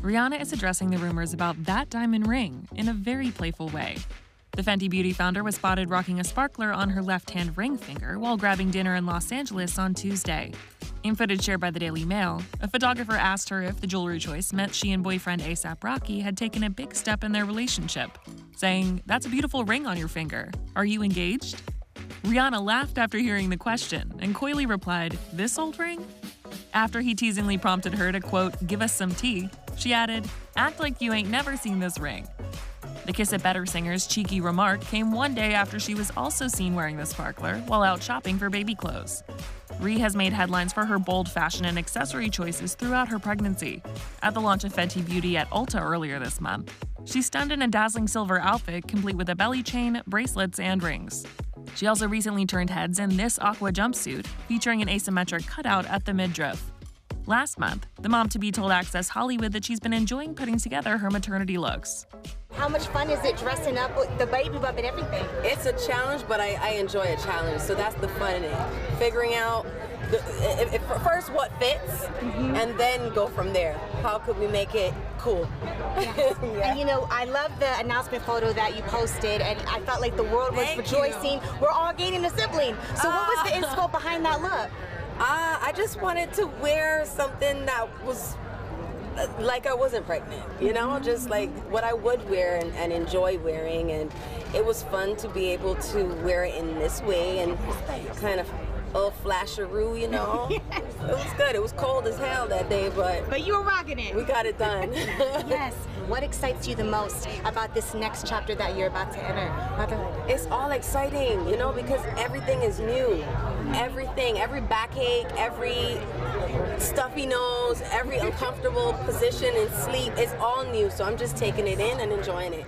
Rihanna is addressing the rumors about that diamond ring in a very playful way. The Fenty Beauty founder was spotted rocking a sparkler on her left hand ring finger while grabbing dinner in Los Angeles on Tuesday. In footage shared by the Daily Mail, a photographer asked her if the jewelry choice meant she and boyfriend A$AP Rocky had taken a big step in their relationship, saying, That's a beautiful ring on your finger. Are you engaged? Rihanna laughed after hearing the question and coyly replied, This old ring? After he teasingly prompted her to, quote, give us some tea, she added, Act like you ain't never seen this ring. The Kiss It Better singer's cheeky remark came one day after she was also seen wearing the sparkler while out shopping for baby clothes. Rhi has made headlines for her bold fashion and accessory choices throughout her pregnancy. At the launch of Fenty Beauty at Ulta earlier this month, she stunned in a dazzling silver outfit complete with a belly chain, bracelets, and rings. She also recently turned heads in this aqua jumpsuit, featuring an asymmetric cutout at the midriff. Last month, the mom to be told Access Hollywood that she's been enjoying putting together her maternity looks. How much fun is it dressing up with the baby bump and everything? It's a challenge, but I, I enjoy a challenge, so that's the fun in it. Figuring out the, if, if, first what fits, mm-hmm. and then go from there. How could we make it cool? Yes. yeah. And you know, I love the announcement photo that you posted, and I felt like the world was Thank rejoicing. You. We're all gaining a sibling. So, uh, what was the ah. inspo behind that look? Uh, I just wanted to wear something that was like I wasn't pregnant, you know, mm-hmm. just like what I would wear and, and, enjoy wearing. And it was fun to be able to wear it in this way and kind of a flasheroo, you know. yes. It was good. It was cold as hell that day, but but you were rocking it. We got it done. yes. What excites you the most about this next chapter that you're about to enter, motherhood? It's all exciting, you know, because everything is new. Everything, every backache, every stuffy nose, every uncomfortable position in sleep, it's all new. So I'm just taking it in and enjoying it.